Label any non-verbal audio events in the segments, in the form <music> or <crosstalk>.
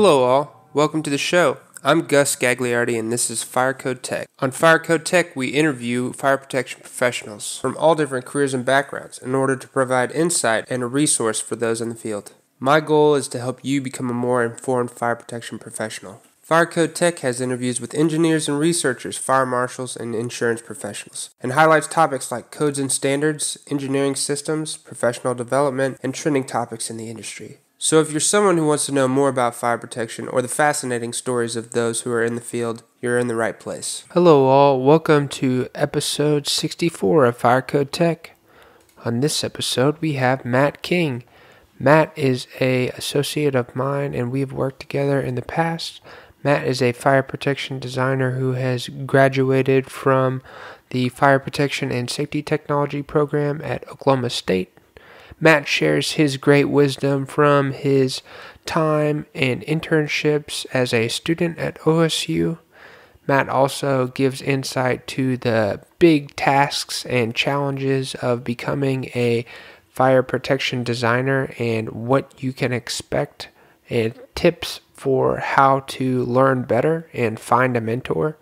Hello, all. Welcome to the show. I'm Gus Gagliardi, and this is Fire Code Tech. On Fire Code Tech, we interview fire protection professionals from all different careers and backgrounds in order to provide insight and a resource for those in the field. My goal is to help you become a more informed fire protection professional. Fire Code Tech has interviews with engineers and researchers, fire marshals, and insurance professionals, and highlights topics like codes and standards, engineering systems, professional development, and trending topics in the industry. So, if you're someone who wants to know more about fire protection or the fascinating stories of those who are in the field, you're in the right place. Hello, all. Welcome to episode 64 of Fire Code Tech. On this episode, we have Matt King. Matt is a associate of mine, and we've worked together in the past. Matt is a fire protection designer who has graduated from the Fire Protection and Safety Technology program at Oklahoma State. Matt shares his great wisdom from his time and internships as a student at OSU. Matt also gives insight to the big tasks and challenges of becoming a fire protection designer and what you can expect and tips for how to learn better and find a mentor.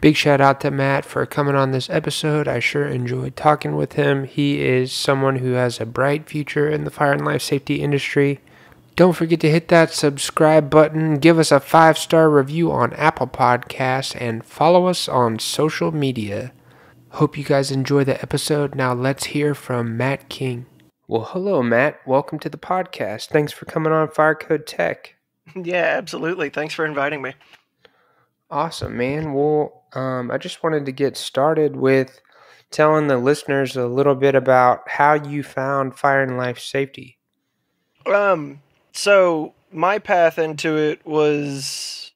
Big shout out to Matt for coming on this episode. I sure enjoyed talking with him. He is someone who has a bright future in the fire and life safety industry. Don't forget to hit that subscribe button, give us a five star review on Apple Podcasts, and follow us on social media. Hope you guys enjoy the episode. Now let's hear from Matt King. Well, hello, Matt. Welcome to the podcast. Thanks for coming on Fire Code Tech. <laughs> Yeah, absolutely. Thanks for inviting me. Awesome, man. Well, um, I just wanted to get started with telling the listeners a little bit about how you found fire and life safety. Um, so my path into it was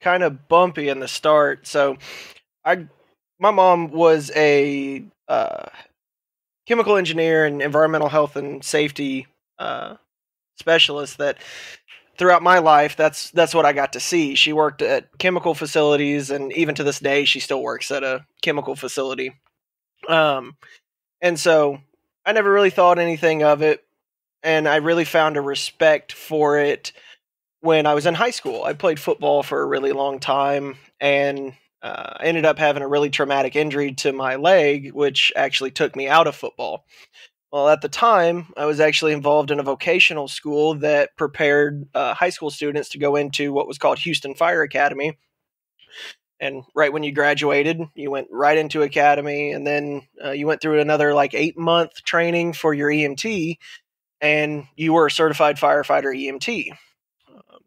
kind of bumpy in the start. So I, my mom was a uh, chemical engineer and environmental health and safety uh, specialist that throughout my life, that's that's what I got to see. She worked at chemical facilities, and even to this day, she still works at a chemical facility. Um, and so I never really thought anything of it, and I really found a respect for it when I was in high school. I played football for a really long time, and uh, I ended up having a really traumatic injury to my leg, which actually took me out of football. Well, at the time, I was actually involved in a vocational school that prepared uh, high school students to go into what was called Houston Fire Academy. And right when you graduated, you went right into academy, and then uh, you went through another like eight month training for your EMT, and you were a certified firefighter EMT. Um,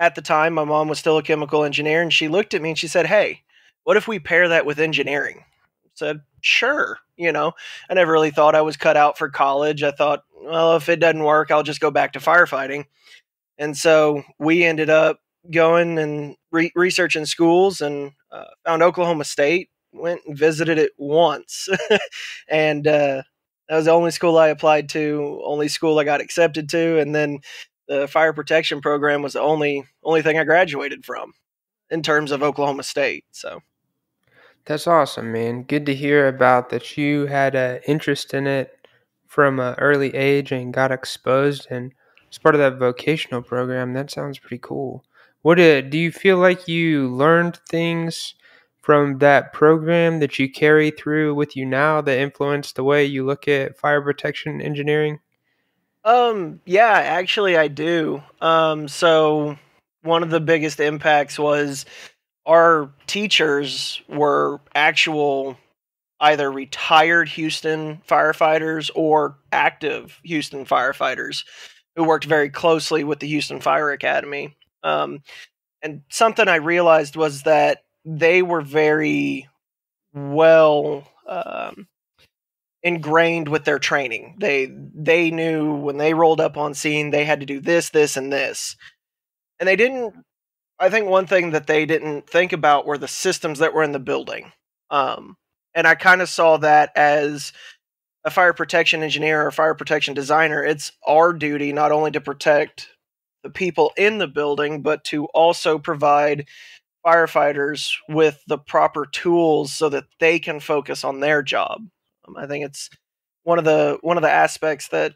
at the time, my mom was still a chemical engineer, and she looked at me and she said, "Hey, what if we pair that with engineering?" I said, "Sure." You know, I never really thought I was cut out for college. I thought, well, if it doesn't work, I'll just go back to firefighting. And so we ended up going and re- researching schools and uh, found Oklahoma State. Went and visited it once, <laughs> and uh, that was the only school I applied to, only school I got accepted to, and then the fire protection program was the only only thing I graduated from in terms of Oklahoma State. So that's awesome, man. Good to hear about that you had an interest in it from an early age and got exposed and as part of that vocational program. That sounds pretty cool. What do, do you feel like you learned things from that program that you carry through with you now that influence the way you look at fire protection engineering? Um, yeah, actually I do. Um, so one of the biggest impacts was our teachers were actual either retired Houston firefighters or active Houston firefighters who worked very closely with the Houston Fire Academy. Um, and something I realized was that they were very well um, ingrained with their training. They they knew when they rolled up on scene they had to do this, this, and this, and they didn't I think one thing that they didn't think about were the systems that were in the building. Um, and I kind of saw that as a fire protection engineer or fire protection designer. It's our duty not only to protect the people in the building, but to also provide firefighters with the proper tools so that they can focus on their job. Um, I think it's one of the one of the aspects that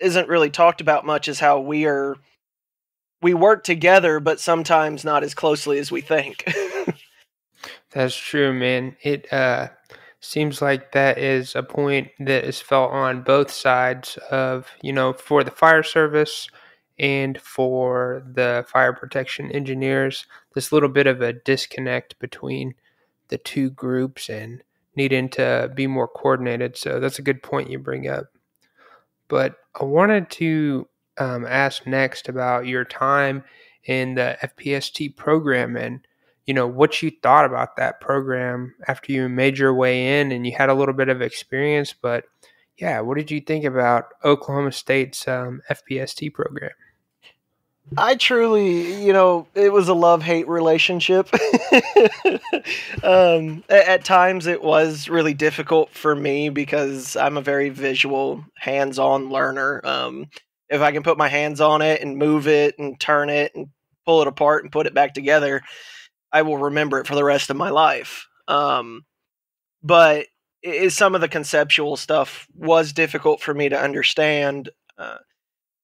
isn't really talked about much is how we are we work together, but sometimes not as closely as we think. <laughs> That's true, man. It uh, seems like that is a point that is felt on both sides of, you know, for the fire service and for the fire protection engineers. This little bit of a disconnect between the two groups and needing to be more coordinated. So that's a good point you bring up. But I wanted to um, ask next about your time in the FPST program and you know what you thought about that program after you made your way in and you had a little bit of experience. But yeah, what did you think about Oklahoma State's um, FPST program? I truly, you know, it was a love hate relationship. <laughs> um, at, times, it was really difficult for me because I'm a very visual, hands on learner. Um, if I can put my hands on it and move it and turn it and pull it apart and put it back together, I will remember it for the rest of my life. Um, but some of the conceptual stuff was difficult for me to understand. Uh,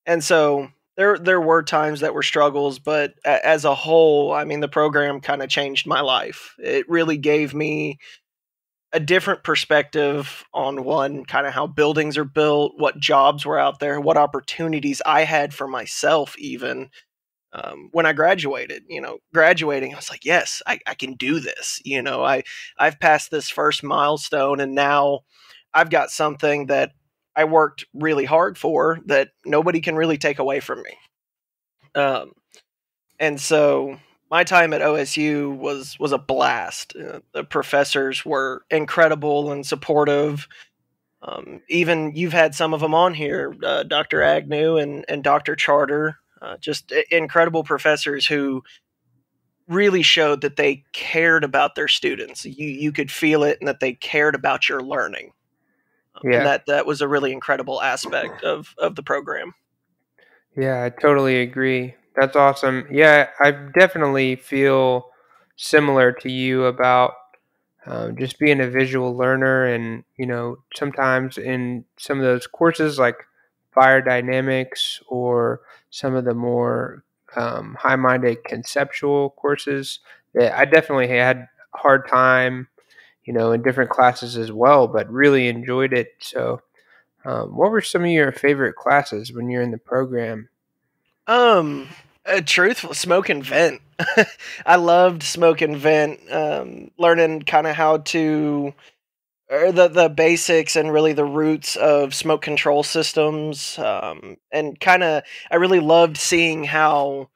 and so there there were times that were struggles, but as a whole, I mean, the program kind of changed my life. It really gave me a different perspective on one kind of how buildings are built, what jobs were out there, what opportunities I had for myself, even um, when I graduated. You know, graduating, I was like, yes, I, I can do this. You know, I I've passed this first milestone, and now I've got something that I worked really hard for that nobody can really take away from me. Um, and so my time at OSU was was a blast. Uh, the professors were incredible and supportive. Um, even you've had some of them on here, uh, Dr. Agnew and and Dr. Charter, uh, just incredible professors who really showed that they cared about their students. You you could feel it, and that they cared about your learning. Yeah. And that that was a really incredible aspect of of the program. Yeah, I totally agree. That's awesome. Yeah, I definitely feel similar to you about uh, just being a visual learner, and you know, sometimes in some of those courses like fire dynamics or some of the more um, high-minded conceptual courses, that I definitely had a hard time you know, in different classes as well, but really enjoyed it. So, um, what were some of your favorite classes when you're in the program? Um, uh, truthful, smoke and vent. <laughs> I loved smoke and vent. Um, learning kind of how to, or the the basics and really the roots of smoke control systems. Um, and kind of, I really loved seeing how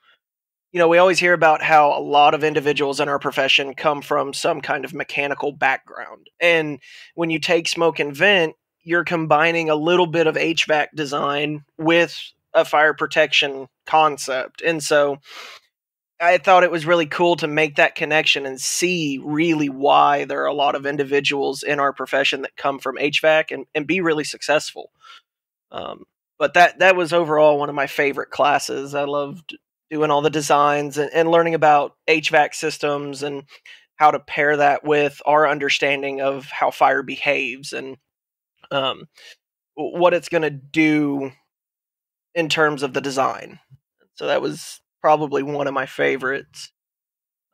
you know, we always hear about how a lot of individuals in our profession come from some kind of mechanical background. And when you take smoke and vent, you're combining a little bit of HVAC design with a fire protection concept. And so I thought it was really cool to make that connection and see really why there are a lot of individuals in our profession that come from HVAC and, and be really successful. Um, but that that was overall one of my favorite classes. I loved doing all the designs and, and learning about HVAC systems and how to pair that with our understanding of how fire behaves and um, what it's going to do in terms of the design. So that was probably one of my favorites.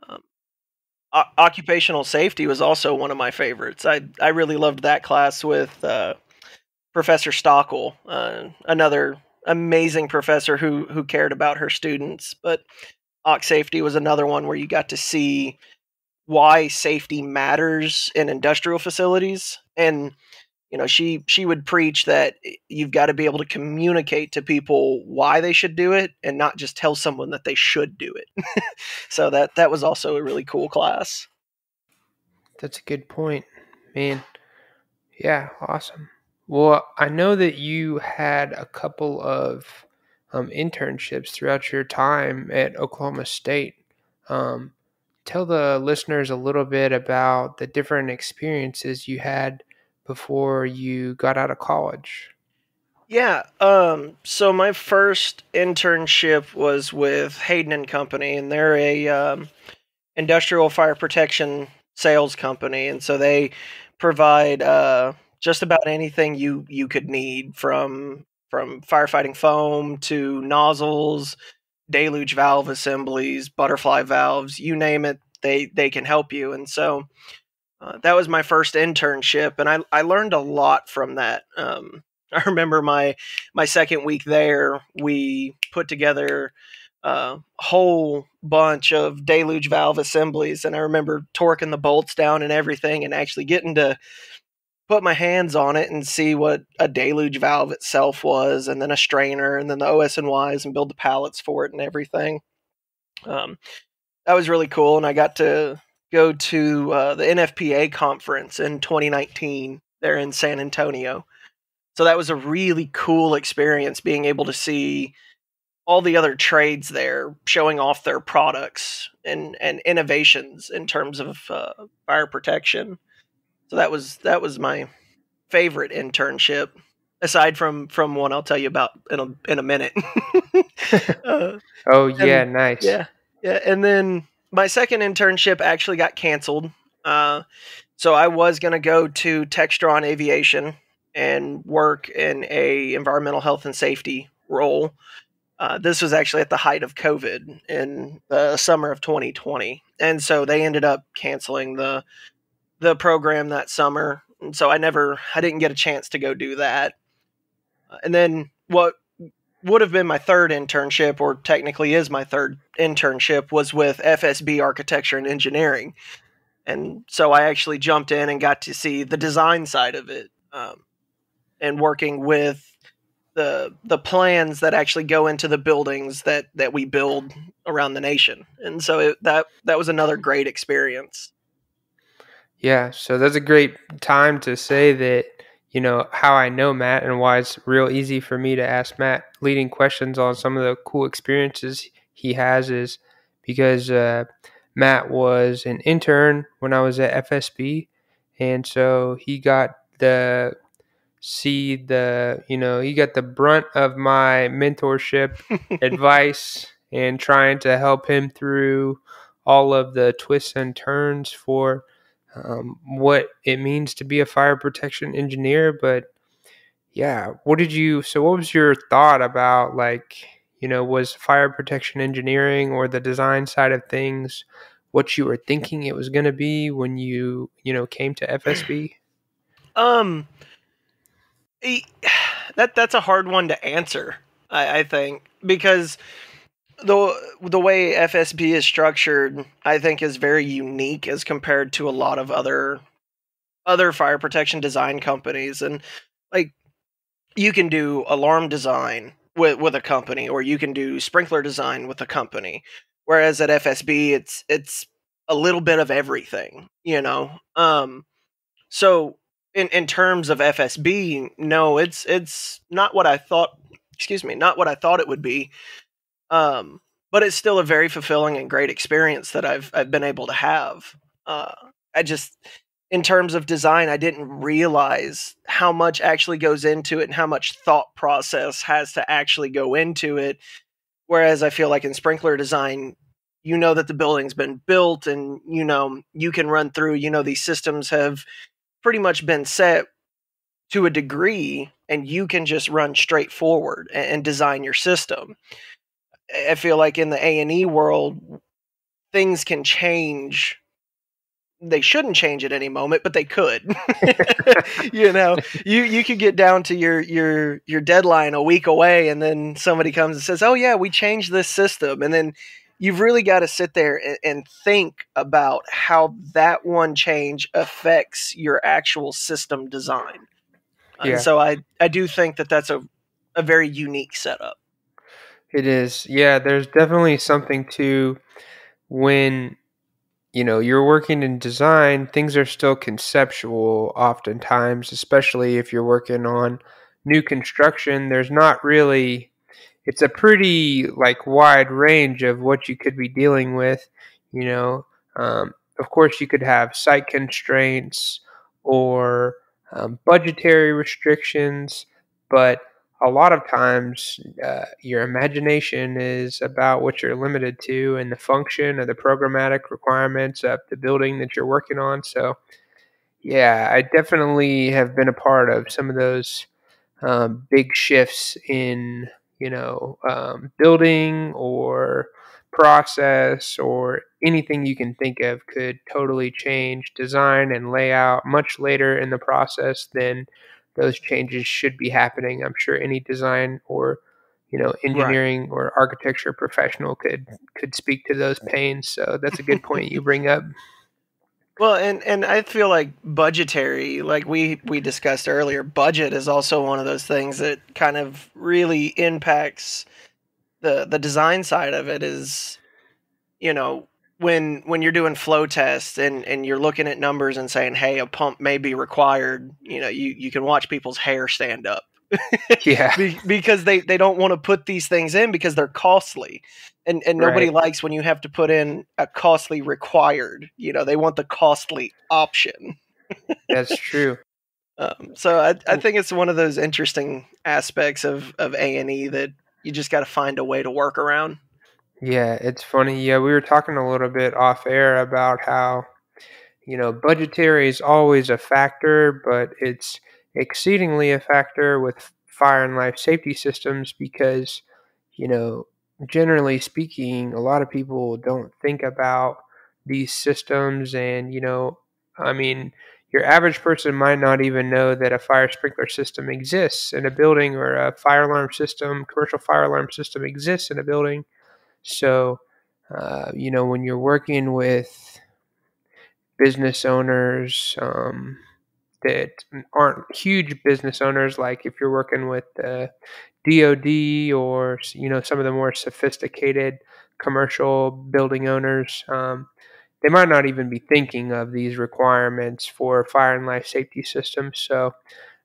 Um, o- occupational safety was also one of my favorites. I I really loved that class with uh, Professor Stockel, uh, another amazing professor who who cared about her students. But Occ safety was another one where you got to see why safety matters in industrial facilities and you know she she would preach that you've got to be able to communicate to people why they should do it and not just tell someone that they should do it. <laughs> So that that was also a really cool class. That's a good point man. Yeah awesome. Well, I know that you had a couple of um, internships throughout your time at Oklahoma State. Um, tell the listeners a little bit about the different experiences you had before you got out of college. Yeah. Um, so my first internship was with Hayden and Company, and they're a um, industrial fire protection sales company, and so they provide uh, just about anything you you could need from from firefighting foam to nozzles, deluge valve assemblies, butterfly valves, you name it, they they can help you. And so uh, that was my first internship, and I I learned a lot from that. Um, <laughs> I remember my my second week there, we put together a whole bunch of deluge valve assemblies, and I remember torquing the bolts down and everything, and actually getting to put my hands on it and see what a deluge valve itself was, and then a strainer, and then the OS&Ys, and build the pallets for it and everything. Um, that was really cool, and I got to go to uh, the NFPA conference in 2019 there in San Antonio. So that was a really cool experience being able to see all the other trades there showing off their products and, and innovations in terms of uh, fire protection. So that was that was my favorite internship, aside from from one I'll tell you about in a in a minute. <laughs> uh, oh yeah, and, nice. Yeah, yeah, and then my second internship actually got canceled. Uh, so I was going to go to Textron Aviation and work in a environmental health and safety role. Uh, this was actually at the height of COVID in the summer of 2020, and so they ended up canceling the the program that summer, and so I never, I didn't get a chance to go do that. And then what would have been my third internship, or technically is my third internship, was with FSB Architecture and Engineering, and so I actually jumped in and got to see the design side of it, um, and working with the the plans that actually go into the buildings that that we build around the nation, and so it, that that was another great experience. Yeah, so that's a great time to say that, you know, how I know Matt and why it's real easy for me to ask Matt leading questions on some of the cool experiences he has is because uh, Matt was an intern when I was at FSB. And so he got the see the you know he got the brunt of my mentorship <laughs> advice and trying to help him through all of the twists and turns for um, what it means to be a fire protection engineer. But yeah, what did you? So, what was your thought about like you know was fire protection engineering or the design side of things? What you were thinking it was going to be when you you know came to FSB? <clears throat> Um, <sighs> that that's a hard one to answer. I, I think because the the way FSB is structured, I think, is very unique as compared to a lot of other other fire protection design companies. And like, you can do alarm design with with a company, or you can do sprinkler design with a company. Whereas at FSB, it's it's a little bit of everything, you know. Um, so in in terms of FSB, no, it's it's not what I thought. Excuse me, not what I thought it would be. Um, but it's still a very fulfilling and great experience that I've I've been able to have. Uh, I just, in terms of design, I didn't realize how much actually goes into it and how much thought process has to actually go into it. Whereas I feel like in sprinkler design, you know that the building's been built and you know you can run through. You know these systems have pretty much been set to a degree, and you can just run straight forward and, and design your system. I feel like in the A and E world, things can change. They shouldn't change at any moment, but they could. <laughs> you know, you you could get down to your your your deadline a week away, and then somebody comes and says, "Oh yeah, we changed this system," and then you've really got to sit there and, and think about how that one change affects your actual system design. Yeah. And so I I do think that that's a a very unique setup. It is. Yeah, there's definitely something to when you know you're working in design, things are still conceptual oftentimes, especially if you're working on new construction. There's not really it's a pretty like wide range of what you could be dealing with, you know. Um, of course, you could have site constraints or um, budgetary restrictions, but a lot of times uh, your imagination is about what you're limited to and the function or the programmatic requirements of the building that you're working on. So, yeah, I definitely have been a part of some of those um, big shifts in you know, um, building or process or anything you can think of could totally change design and layout much later in the process than those changes should be happening. I'm sure any design or you know engineering right. or architecture professional could could speak to those pains. So that's a good point <laughs> you bring up. Well, and and I feel like budgetary, like we we discussed earlier, budget is also one of those things that kind of really impacts the the design side of it is you know, when when you're doing flow tests and and you're looking at numbers and saying, "Hey, a pump may be required," you know, you you can watch people's hair stand up. <laughs> yeah. Be, because they they don't want to put these things in because they're costly and and nobody right. likes when you have to put in a costly required. You know, they want the costly option. That's true. <laughs> Um, so I, I think it's one of those interesting aspects of of A and E that you just got to find a way to work around. Yeah, it's funny. Yeah, we were talking a little bit off air about how you know budgetary is always a factor, but it's exceedingly a factor with fire and life safety systems because you know generally speaking, a lot of people don't think about these systems. And, you know, I mean, your average person might not even know that a fire sprinkler system exists in a building or a fire alarm system, commercial fire alarm system exists in a building. So, uh, you know, when you're working with business owners um, that aren't huge business owners, like if you're working with the DoD or you know some of the more sophisticated commercial building owners, um, they might not even be thinking of these requirements for fire and life safety systems. So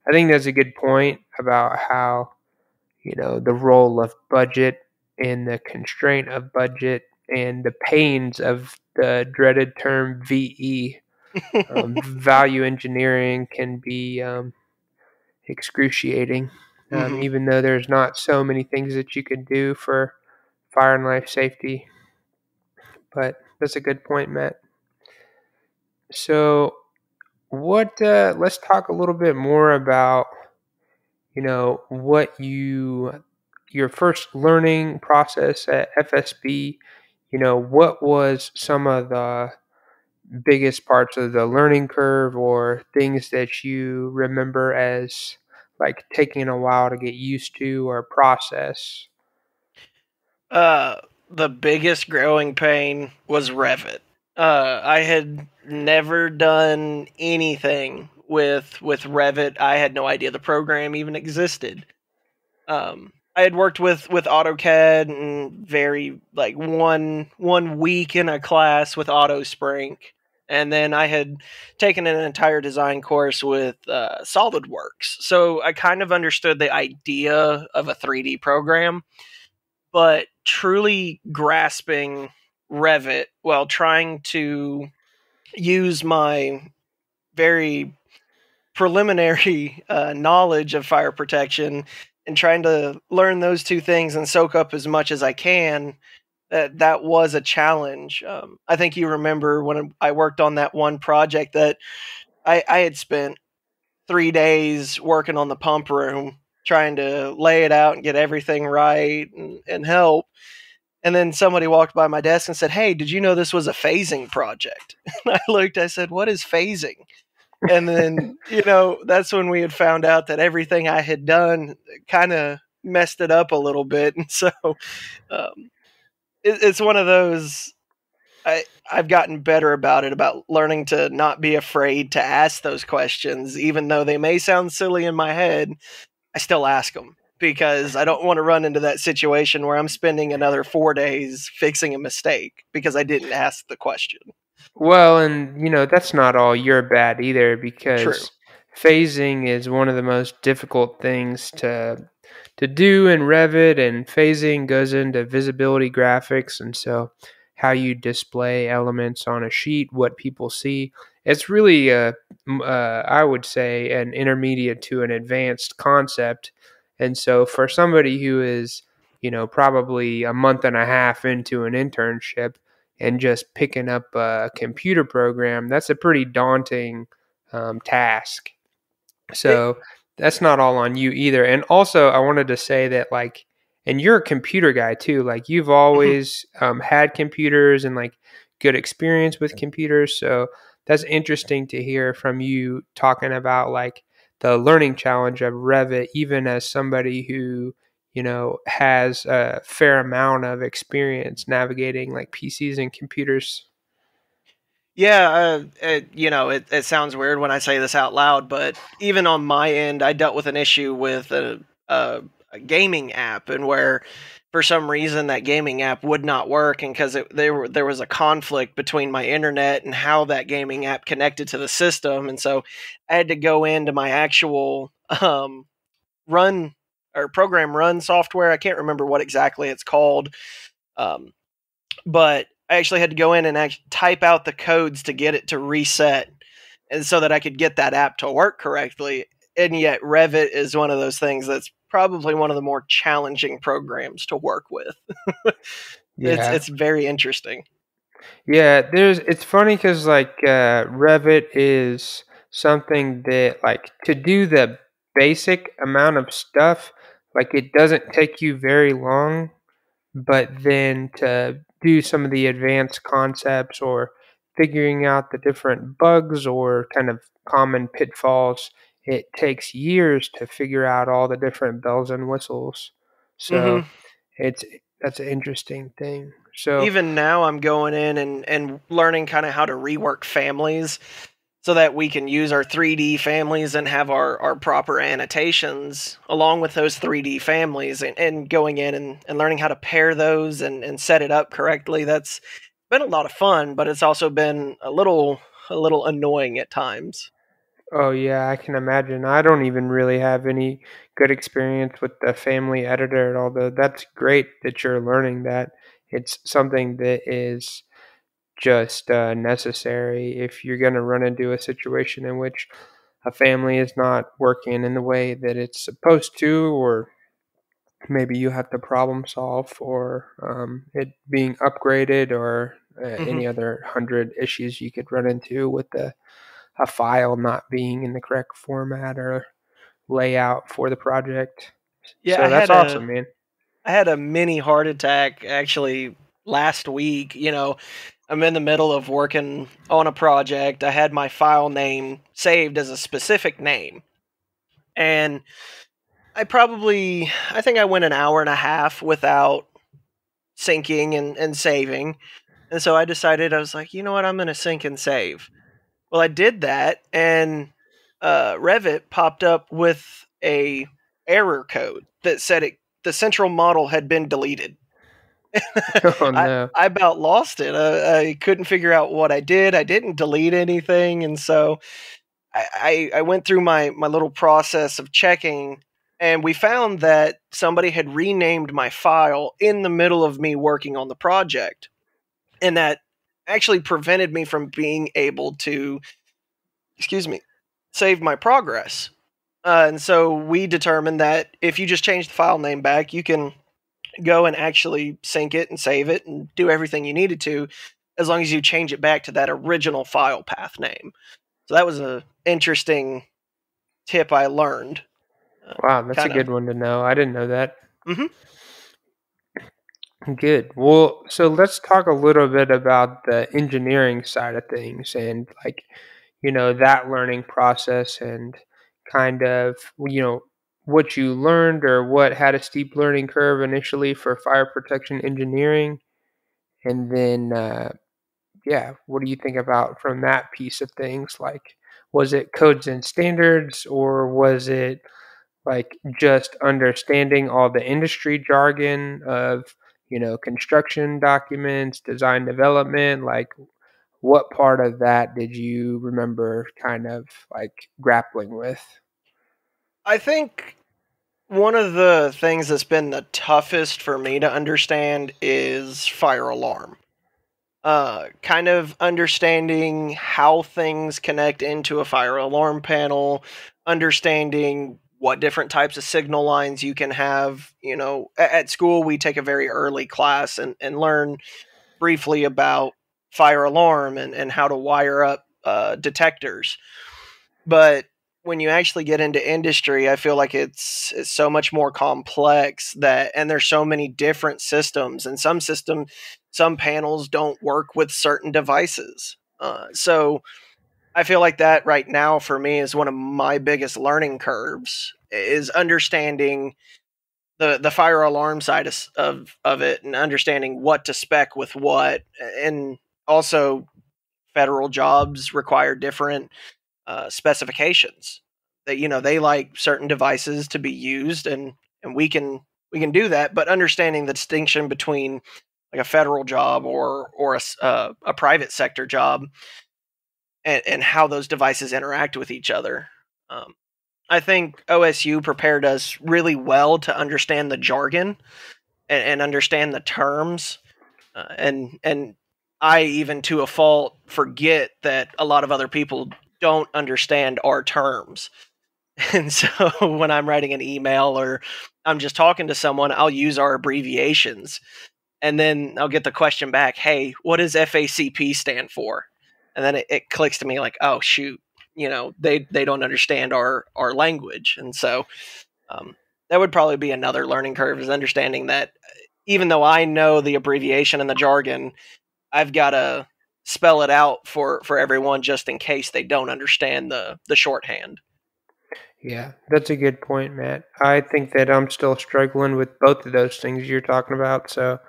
I think that's a good point about how you know the role of budget and the constraint of budget and the pains of the dreaded term VE. um, <laughs> value engineering can be um, excruciating um, mm-hmm. even though there's not so many things that you can do for fire and life safety. But that's a good point, Matt. So, what? Uh, let's talk a little bit more about, you know, what you your first learning process at FSB. You know, what was some of the biggest parts of the learning curve or things that you remember as like taking a while to get used to or process? Uh, the biggest growing pain was Revit. Uh, I had never done anything with with Revit. I had no idea the program even existed. Um, I had worked with with AutoCAD and very like one one week in a class with AutoSprink, and then I had taken an entire design course with uh, SolidWorks. So I kind of understood the idea of a 3D program, but truly grasping Revit while trying to use my very preliminary uh, knowledge of fire protection and trying to learn those two things and soak up as much as I can that that was a challenge. Um, I think you remember when I worked on that one project that I, I had spent three days working on the pump room, trying to lay it out and get everything right and, and help. And then somebody walked by my desk and said, Hey, did you know this was a phasing project? <laughs> And I looked, I said, What is phasing? And then, you know, that's when we had found out that everything I had done kind of messed it up a little bit. And so, um, it, it's one of those. I I've gotten better about it about learning to not be afraid to ask those questions, even though they may sound silly in my head. I still ask them because I don't want to run into that situation where I'm spending another four days fixing a mistake because I didn't ask the question. Well, and you know that's not all your bad either because True. phasing is one of the most difficult things to to do in Revit, and phasing goes into visibility graphics, and so how you display elements on a sheet, what people see. It's really, a, uh, I would say, an intermediate to an advanced concept. And so, for somebody who is, you know, probably a month and a half into an internship and just picking up a computer program, that's a pretty daunting um, task. So, that's not all on you either. And also, I wanted to say that like and you're a computer guy too. Like you've always um, had computers and like good experience with computers. So that's interesting to hear from you talking about like the learning challenge of Revit, even as somebody who you know has a fair amount of experience navigating like PCs and computers. Yeah, uh, it, you know, it, it sounds weird when I say this out loud, but even on my end, I dealt with an issue with a, a, a gaming app, and where for some reason that gaming app would not work, and because there there was a conflict between my internet and how that gaming app connected to the system, and so I had to go into my actual um, run or program run software. I can't remember what exactly it's called, um, but I actually had to go in and act- type out the codes to get it to reset, and so that I could get that app to work correctly. And yet, Revit is one of those things that's probably one of the more challenging programs to work with. <laughs> yeah. It's it's very interesting. Yeah, there's it's funny because like uh, Revit is something that like to do the basic amount of stuff like it doesn't take you very long but then to do some of the advanced concepts or figuring out the different bugs or kind of common pitfalls, it takes years to figure out all the different bells and whistles. So mm-hmm. it's that's an interesting thing. So even now I'm going in and, and learning kind of how to rework families so that we can use our 3D families and have our, our proper annotations along with those 3D families and, and going in and, and learning how to pair those and, and set it up correctly. That's been a lot of fun, but it's also been a little a little annoying at times. Oh yeah, I can imagine. I don't even really have any good experience with the family editor, at all, though that's great that you're learning that. It's something that is just uh, necessary if you're going to run into a situation in which a family is not working in the way that it's supposed to, or maybe you have to problem solve for um, it being upgraded, or uh, mm-hmm. any other hundred issues you could run into with the a file not being in the correct format or layout for the project. Yeah, so that's awesome, a, man. I had a mini heart attack actually last week. You know, I'm in the middle of working on a project. I had my file name saved as a specific name. And I probably, I think I went an hour and a half without syncing and, and saving. And so I decided, I was like, you know what, I'm going to sync and save. Well, I did that, and uh, Revit popped up with a error code that said it the central model had been deleted. <laughs> oh, no. I, I, about lost it. I, I, couldn't figure out what I did. I didn't delete anything, and so I, I, went through my my little process of checking, and we found that somebody had renamed my file in the middle of me working on the project, and that actually prevented me from being able to, excuse me, save my progress. Uh, and so we determined that if you just change the file name back, you can go and actually sync it and save it and do everything you needed to as long as you change it back to that original file path name. So that was a interesting tip I learned. Uh, wow, that's kinda. a good one to know. I didn't know that. Mm-hmm. Good. Well, so let's talk a little bit about the engineering side of things and like, you know, that learning process and kind of, you know, what you learned or what had a steep learning curve initially for fire protection engineering? And then uh, yeah what do you think about from that piece of things? Like was it codes and standards or was it like just understanding all the industry jargon of you know construction documents design development? Like what part of that did you remember kind of like grappling with I think one of the things that's been the toughest for me to understand is fire alarm. Uh, kind of understanding how things connect into a fire alarm panel, understanding what different types of signal lines you can have. You know, at, school, we take a very early class and, and learn briefly about fire alarm and, and how to wire up uh, detectors. But when you actually get into industry, I feel like it's, it's so much more complex that, and there's so many different systems, and some system, some panels don't work with certain devices. Uh, so I feel like that right now for me is one of my biggest learning curves is understanding the the fire alarm side of, of of it and understanding what to spec with what and also federal jobs require different uh, specifications that you know they like certain devices to be used and and we can we can do that but understanding the distinction between like a federal job or or a, uh, a private sector job and, and how those devices interact with each other um, i think osu prepared us really well to understand the jargon and, and understand the terms uh, and and i even to a fault forget that a lot of other people don't understand our terms <laughs> And so <laughs> when I'm writing an email or I'm just talking to someone, I'll use our abbreviations. And then I'll get the question back, hey, what does FACP stand for? And then it, it clicks to me like, oh shoot, you know, they they don't understand our our language. And so um, that would probably be another learning curve is understanding that even though I know the abbreviation and the jargon, I've got to spell it out for for everyone just in case they don't understand the the shorthand. Yeah, that's a good point, Matt. I think that I'm still struggling with both of those things you're talking about. So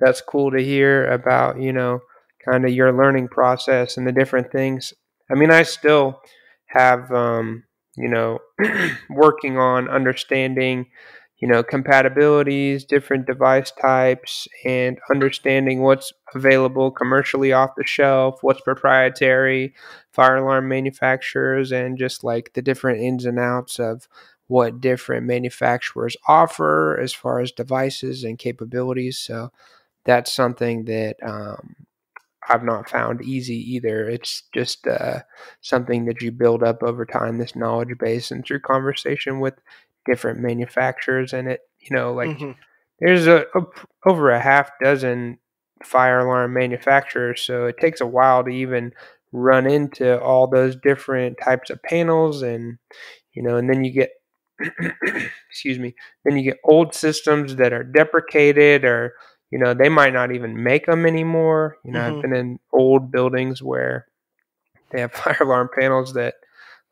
that's cool to hear about, you know, kind of your learning process and the different things. I mean, I still have, um, you know, <clears throat> working on understanding you know, compatibilities, different device types, and understanding what's available commercially off the shelf, what's proprietary, fire alarm manufacturers, and just like the different ins and outs of what different manufacturers offer as far as devices and capabilities. So that's something that um, I've not found easy either. It's just uh, something that you build up over time, this knowledge base, and through conversation with different manufacturers in it. You know, like mm-hmm. there's a, a, over a half dozen fire alarm manufacturers, so it takes a while to even run into all those different types of panels, and you know, and then you get <clears throat> excuse me, then you get old systems that are deprecated or you know they might not even make them anymore. You know, mm-hmm. I've been in old buildings where they have <laughs> fire alarm panels that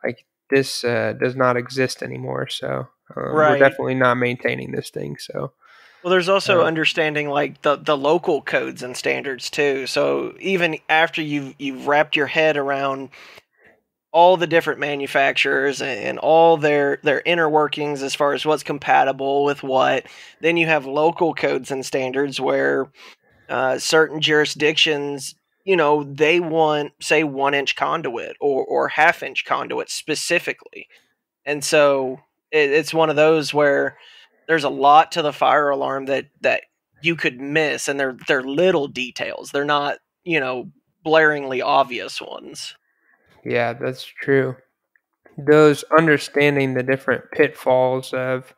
like this uh, does not exist anymore. So um, right. We're definitely not maintaining this thing. So. Well, there's also uh, understanding like the, the local codes and standards too. So even after you've you've wrapped your head around all the different manufacturers and all their their inner workings as far as what's compatible with what, then you have local codes and standards where uh, certain jurisdictions, you know, they want say one inch conduit or or half inch conduit specifically, and so it, it's one of those where there's a lot to the fire alarm that that you could miss, and they're they're little details. They're not you know blaringly obvious ones. Yeah, that's true. Those understanding the different pitfalls of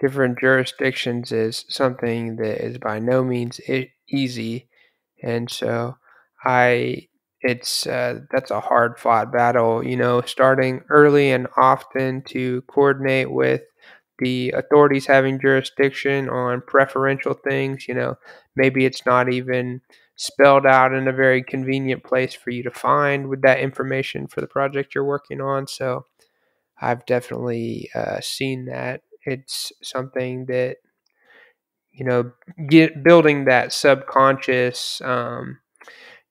different jurisdictions is something that is by no means easy, and so I it's uh, that's a hard fought battle. You know, starting early and often to coordinate with the authorities having jurisdiction on preferential things. You know, maybe it's not even spelled out in a very convenient place for you to find with that information for the project you're working on. So I've definitely uh, seen that. It's something that you know, get building that subconscious. Um,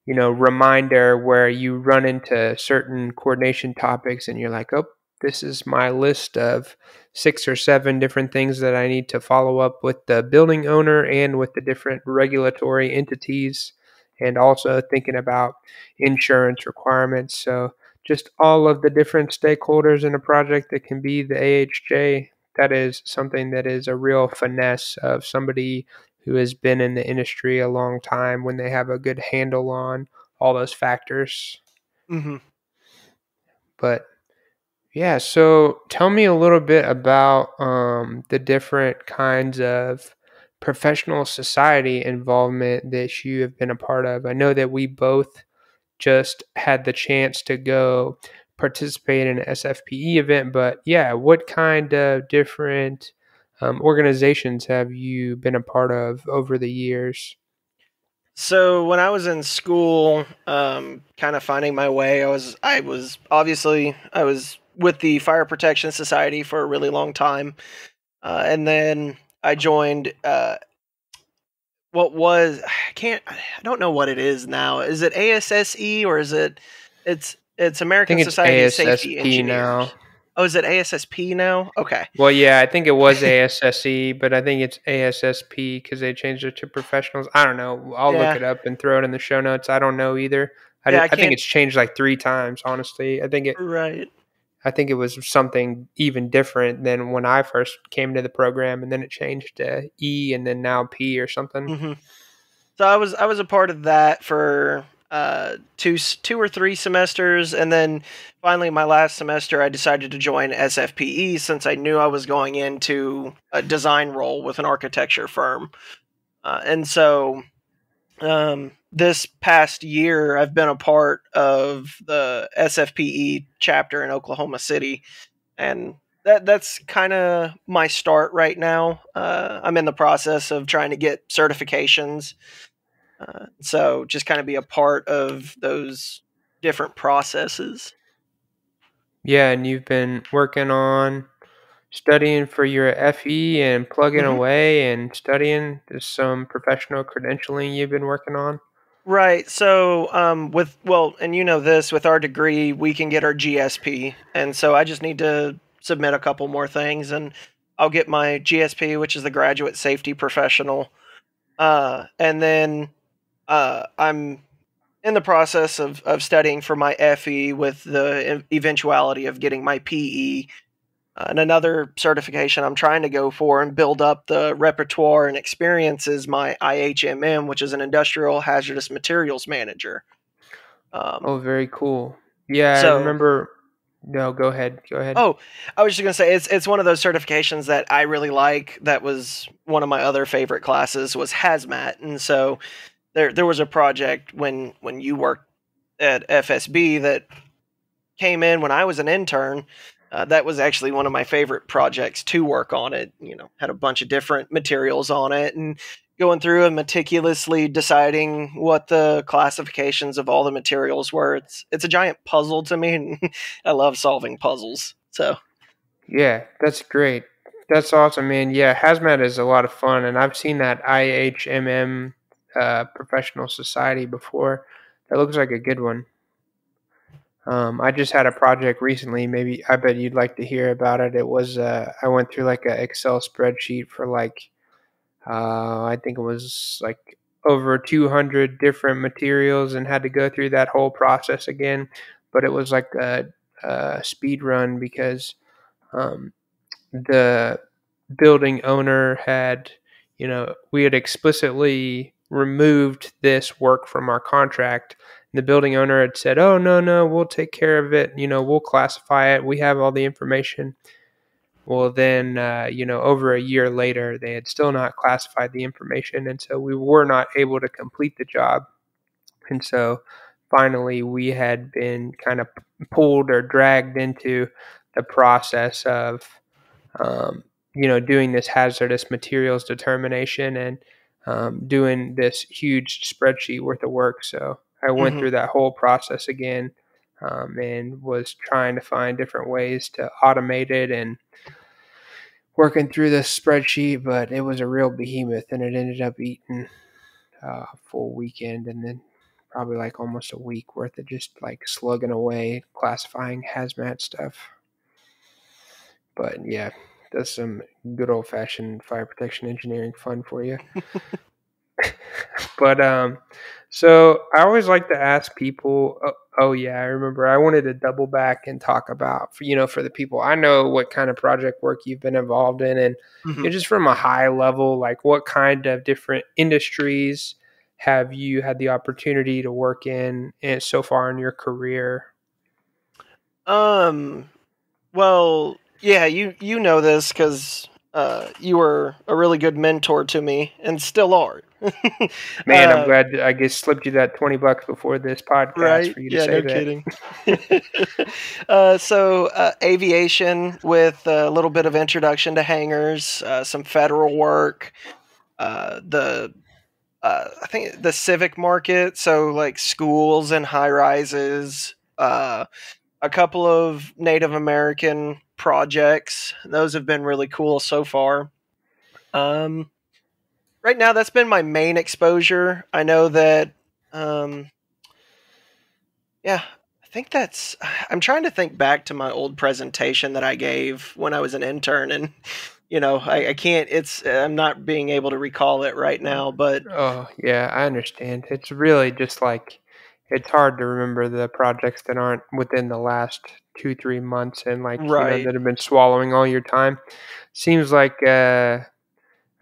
you know, reminder where you run into certain coordination topics and you're like, oh, this is my list of six or seven different things that I need to follow up with the building owner and with the different regulatory entities, and also thinking about insurance requirements. So, just all of the different stakeholders in a project that can be the AHJ. That is something that is a real finesse of somebody who has been in the industry a long time when they have a good handle on all those factors. Mm-hmm. But yeah, so tell me a little bit about um, the different kinds of professional society involvement that you have been a part of. I know that we both just had the chance to go participate in an SFPE event, but yeah, what kind of different um, organizations have you been a part of over the years? So when I was in school, um, kind of finding my way, I was I was obviously I was with the Fire Protection Society for a really long time, uh, and then I joined uh, what was I can't I don't know what it is now. Is it ASSE or is it it's it's American Society it's of Safety Engineers. now. Oh, is it ASSP now? Okay. Well, yeah, I think it was ASSE, but I think it's ASSP because they changed it to professionals. I don't know. I'll Yeah. look it up and throw it in the show notes. I don't know either. I, Yeah, did- I I think it's changed like three times. Honestly, I think it. Right. I think it was something even different than when I first came to the program, and then it changed to E, and then now P or something. hmm So I was I was a part of that for uh, two two or three semesters, and then finally my last semester I decided to join SFPE since I knew I was going into a design role with an architecture firm, uh, and so um, this past year I've been a part of the SFPE chapter in Oklahoma City, and that that's kind of my start right now. Uh, I'm in the process of trying to get certifications, uh, so just kind of be a part of those different processes. Yeah, and you've been working on studying for your FE and plugging Mhm. away and studying. There's some professional credentialing you've been working on. Right. So, um, with well, and you know this, with our degree, we can get our GSP, and so I just need to submit a couple more things, and I'll get my GSP, which is the Graduate Safety Professional, uh, and then uh, I'm in the process of of studying for my FE with the eventuality of getting my PE. Uh, and another certification I'm trying to go for and build up the repertoire and experience is my IHMM, which is an Industrial Hazardous Materials Manager. Um, Oh, very cool. Yeah, So- I remember. No, go ahead. Go ahead. Oh, I was just gonna say it's it's one of those certifications that I really like. That was one of my other favorite classes was hazmat, and so there there was a project when when you worked at FSB that came in when I was an intern. Uh, that was actually one of my favorite projects to work on. It you know had a bunch of different materials on it and going through and meticulously deciding what the classifications of all the materials were. It's it's a giant puzzle to me, and <laughs> I love solving puzzles. So Yeah, that's great. That's awesome, man. Yeah, hazmat is a lot of fun, and I've seen that IHMM uh, professional society before. That looks like a good one. Um, I just had a project recently. Maybe I bet you'd like to hear about it. It was uh, I went through like an Excel spreadsheet for like uh, I think it was like over 200 different materials and had to go through that whole process again. But it was like a, a speed run because um, the building owner had, you know, we had explicitly removed this work from our contract. The building owner had said, "Oh no, no, we'll take care of it. You know, we'll classify it. We have all the information." Well, then, uh, you know, over a year later, they had still not classified the information, and so we were not able to complete the job. And so, finally, we had been kind of pulled or dragged into the process of um, you know doing this hazardous materials determination and um, doing this huge spreadsheet worth of work. So i went Mhm. through that whole process again um, and was trying to find different ways to automate it and working through this spreadsheet but it was a real behemoth and it ended up eating uh, a full weekend and then probably like almost a week worth of just like slugging away classifying hazmat stuff. But yeah, that's some good old fashioned fire protection engineering fun for you. <laughs> <laughs> but um, so I always like to ask people. Oh, oh yeah, I remember. I wanted to double back and talk about, for, you know, for the people. I know what kind of project work you've been involved in, and you know, just from a high level, like what kind of different industries have you had the opportunity to work in, and so far in your career? Um, well, yeah, you you know this because uh, you were a really good mentor to me and still are. <laughs> Man, I'm uh, glad I guess slipped you that 20 bucks before this podcast right? for you to yeah, say no that. kidding. <laughs> <laughs> uh, so, uh, aviation with a little bit of introduction to hangars, uh, some federal work, uh, the uh, I think the civic market, so like schools and high rises, a couple of Native American projects. Those have been really cool so far. Um, right now, that's been my main exposure. I know that, um, yeah, I think that's. I'm trying to think back to my old presentation that I gave when I was an intern, and <laughs> you know, I, I can't. It's I'm not being able to recall it right now, but oh yeah, I understand. It's really just like it's hard to remember the projects that aren't within the last two three months and like right. you know, that have been swallowing all your time. Seems like uh,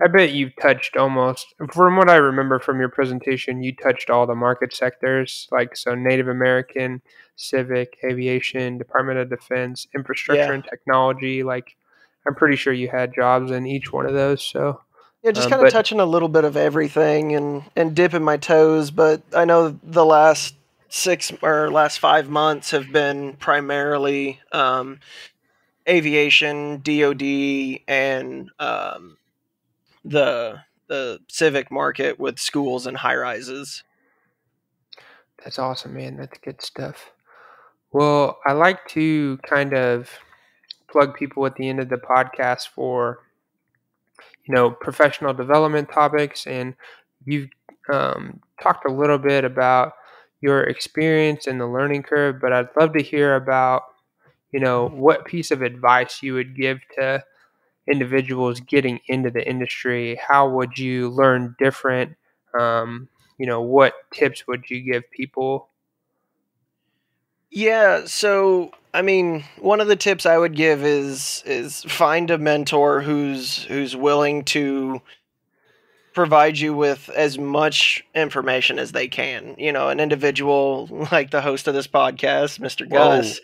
I bet you've touched almost from what I remember from your presentation. You touched all the market sectors, like so Native American, civic, aviation, Department of Defense, infrastructure yeah. and technology. Like I'm pretty sure you had jobs in each one of those. So yeah, just um, kind of touching a little bit of everything and and dipping my toes. But I know the last six or last five months have been primarily um, aviation, DoD, and um, the the civic market with schools and high rises. That's awesome, man. That's good stuff. Well, I like to kind of plug people at the end of the podcast for you know, professional development topics, and you've um, talked a little bit about your experience and the learning curve. But I'd love to hear about, you know, what piece of advice you would give to individuals getting into the industry. How would you learn different? Um, you know, what tips would you give people? Yeah, so I mean, one of the tips I would give is is find a mentor who's who's willing to provide you with as much information as they can. You know, an individual <laughs> like the host of this podcast, Mr. Gus,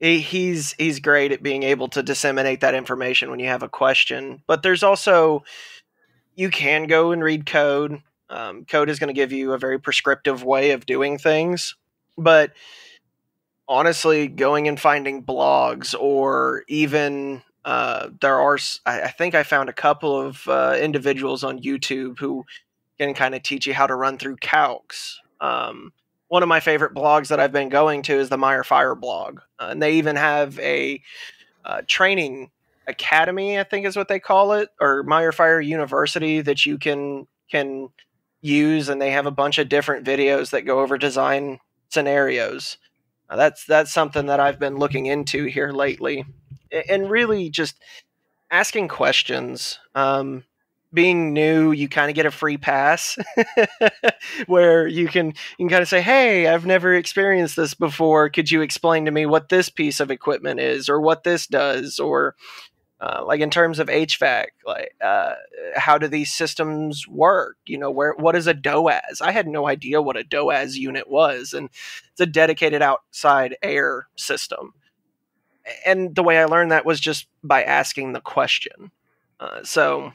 he, he's he's great at being able to disseminate that information when you have a question. But there's also you can go and read code. Um, code is going to give you a very prescriptive way of doing things, but honestly going and finding blogs or even uh, there are I, I, think i found a couple of uh, individuals on youtube who can kind of teach you how to run through calcs. Um, one of my favorite blogs that i've been going to is the MeyerFire blog uh, and they even have a uh, training academy i think is what they call it or MeyerFire university that you can can use and they have a bunch of different videos that go over design scenarios uh, that's that's something that I've been looking into here lately, and really just asking questions. Um, being new, you kind of get a free pass <laughs> where you can you can kind of say, "Hey, I've never experienced this before. Could you explain to me what this piece of equipment is, or what this does, or uh, like in terms of HVAC, like uh, how do these systems work? You know, where what is a DOAS? I had no idea what a DOAS unit was, and it's a dedicated outside air system. And the way I learned that was just by asking the question. Uh, so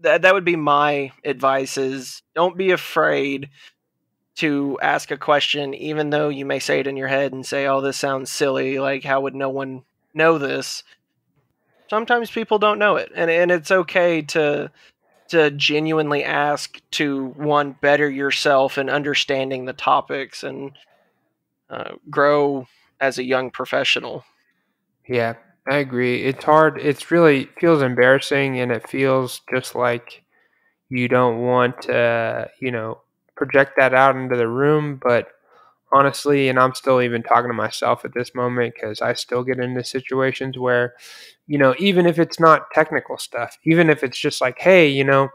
that that would be my advice: is don't be afraid to ask a question, even though you may say it in your head and say, "Oh, this sounds silly. Like, how would no one know this?" Sometimes people don't know it and and it's okay to to genuinely ask to one better yourself and understanding the topics and uh, grow as a young professional. Yeah i agree. It's hard it's really feels embarrassing and it feels just like you don't want to you know project that out into the room but honestly and i'm still even talking to myself at this moment because i still get into situations where you know, even if it's not technical stuff, even if it's just like, hey, you know,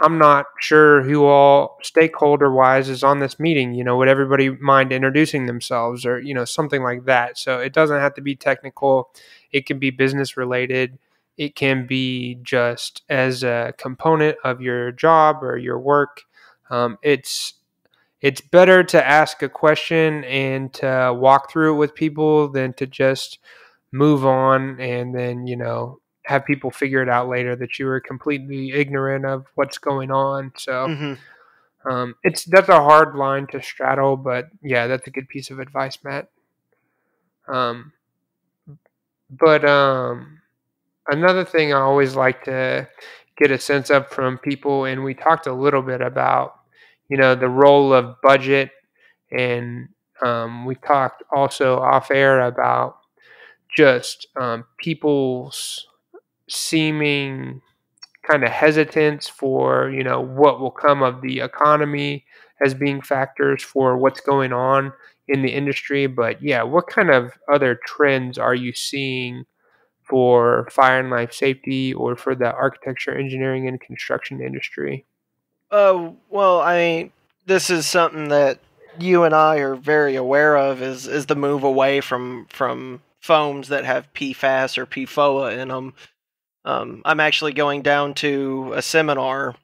I'm not sure who all stakeholder wise is on this meeting. You know, would everybody mind introducing themselves or, you know, something like that? So it doesn't have to be technical, it can be business related. It can be just as a component of your job or your work. Um, it's it's better to ask a question and to walk through it with people than to just move on and then you know have people figure it out later that you were completely ignorant of what's going on. So mm-hmm. um, it's that's a hard line to straddle, but yeah, that's a good piece of advice, Matt. Um, but um, another thing I always like to get a sense of from people, and we talked a little bit about, you know, the role of budget, and um, we talked also off air about just um, people's seeming kind of hesitance for you know what will come of the economy as being factors for what's going on in the industry. But yeah what kind of other trends are you seeing for fire and life safety or for the architecture engineering and construction industry uh well i mean this is something that you and i are very aware of is is the move away from from foams that have pfas or pfoa in them um, I'm actually going down to a seminar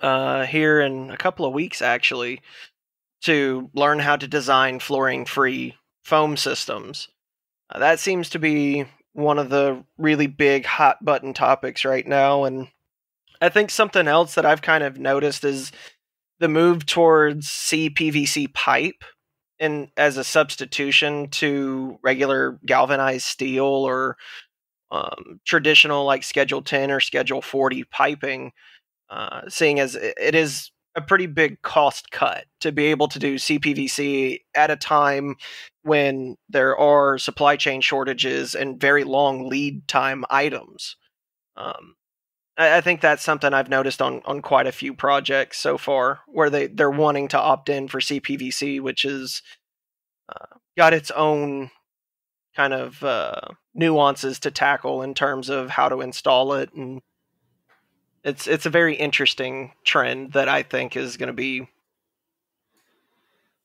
uh, here in a couple of weeks, actually, to learn how to design fluorine free foam systems. Uh, that seems to be one of the really big hot button topics right now. And I think something else that I've kind of noticed is the move towards CPVC pipe and as a substitution to regular galvanized steel or um, traditional like Schedule 10 or Schedule 40 piping, uh, seeing as it is a pretty big cost cut to be able to do CPVC at a time when there are supply chain shortages and very long lead time items. Um, I, I think that's something I've noticed on on quite a few projects so far, where they they're wanting to opt in for CPVC, which is uh, got its own kind of uh, nuances to tackle in terms of how to install it, and it's it's a very interesting trend that I think is going to be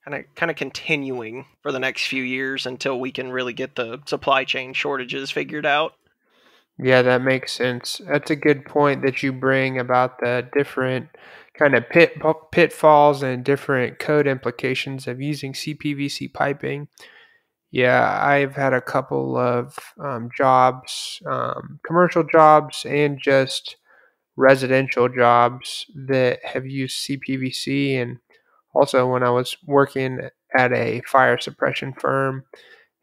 kind of kind of continuing for the next few years until we can really get the supply chain shortages figured out. Yeah, that makes sense. That's a good point that you bring about the different kind of pit pitfalls and different code implications of using CPVC piping. Yeah, I've had a couple of um, jobs, um, commercial jobs, and just residential jobs that have used CPVC. And also, when I was working at a fire suppression firm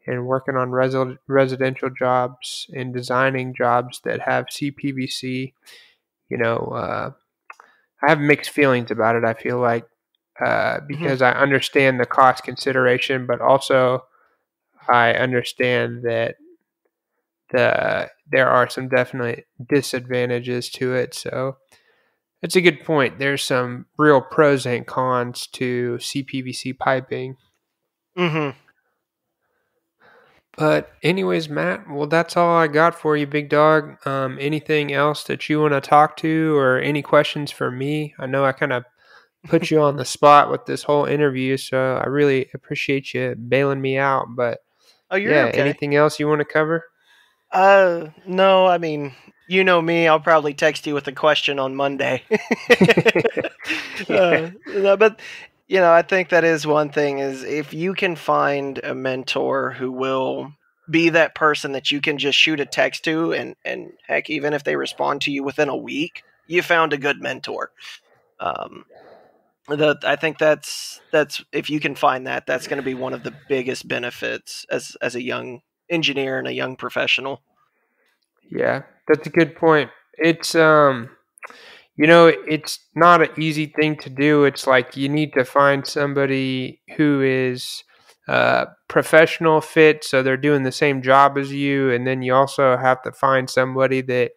and working on res- residential jobs and designing jobs that have CPVC, you know, uh, I have mixed feelings about it. I feel like uh, mm-hmm. because mm-hmm. I understand the cost consideration, but also I understand that the there are some definite disadvantages to it. So it's a good point. There's some real pros and cons to CPVC piping. Mm-hmm. But anyways, Matt, well, that's all I got for you, big dog. Um, anything else that you want to talk to, or any questions for me? I know I kind of put you on the spot with this whole interview, so I really appreciate you bailing me out. But Oh, you're yeah. Okay. Anything else you want to cover? Uh, no. I mean, you know me. I'll probably text you with a question on Monday. <laughs> <laughs> uh, but you know, I think that is one thing. Is if you can find a mentor who will be that person that you can just shoot a text to, and and heck, even if they respond to you within a week, you found a good mentor. Um, the I think that's that's if you can find that, that's going to be one of the biggest benefits as as a young engineer and a young professional. Yeah, that's a good point. It's um you know, it's not an easy thing to do. It's like you need to find somebody who is uh, professional fit, so they're doing the same job as you, and then you also have to find somebody that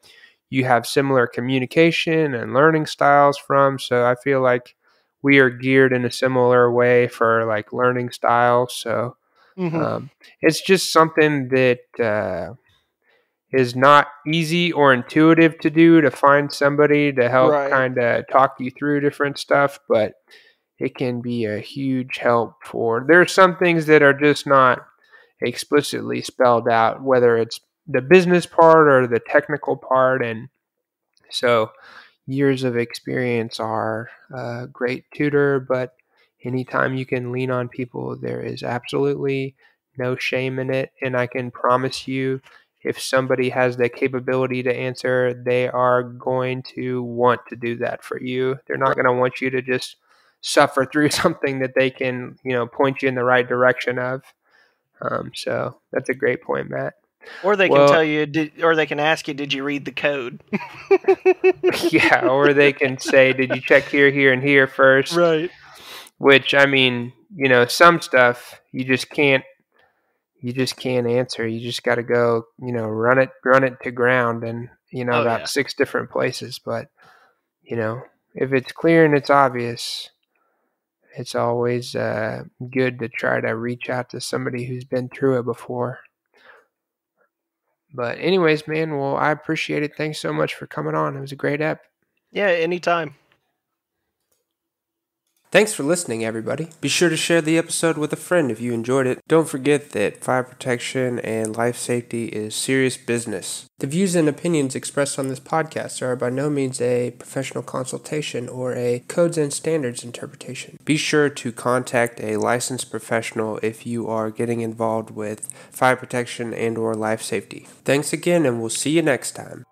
you have similar communication and learning styles from. So I feel like we are geared in a similar way for like learning styles. So mm-hmm. um, it's just something that uh, is not easy or intuitive to do to find somebody to help right. kind of talk you through different stuff, but it can be a huge help for. There are some things that are just not explicitly spelled out, whether it's the business part or the technical part, and so years of experience are a great tutor, but anytime you can lean on people, there is absolutely no shame in it. And I can promise you, if somebody has the capability to answer, they are going to want to do that for you. They're not going to want you to just suffer <laughs> through something that they can, you know, point you in the right direction of. Um, so that's a great point, Matt. Or they Well- can tell you, did, or they can ask you, did you read the code? <laughs> yeah, or they can say, "Did you check here, here, and here first? right. Which I mean, you know, some stuff you just can't, you just can't answer. You just got to go, you know, run it, run it to ground, and you know Oh, about yeah. six different places. But you know, if it's clear and it's obvious, it's always uh, good to try to reach out to somebody who's been through it before. But anyways, man, well, I appreciate it. Thanks so much for coming on. It was a great ep. Yeah, anytime. Thanks for listening, everybody. Be sure to share the episode with a friend if you enjoyed it. Don't forget that fire protection and life safety is serious business. The views and opinions expressed on this podcast are by no means a professional consultation or a codes and standards interpretation. Be sure to contact a licensed professional if you are getting involved with fire protection and or life safety. Thanks again and we'll see you next time.